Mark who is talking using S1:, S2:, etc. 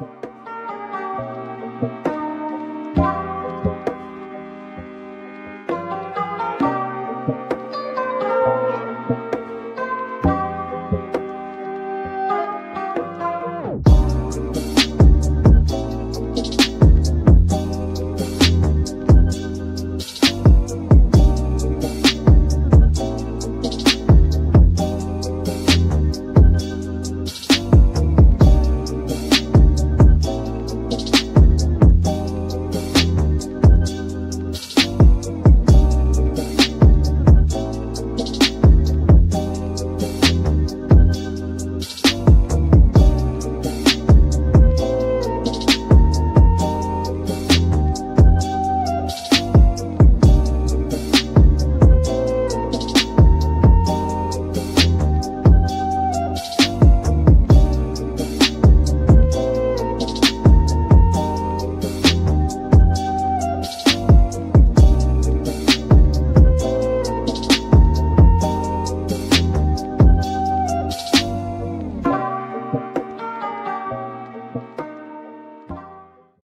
S1: Música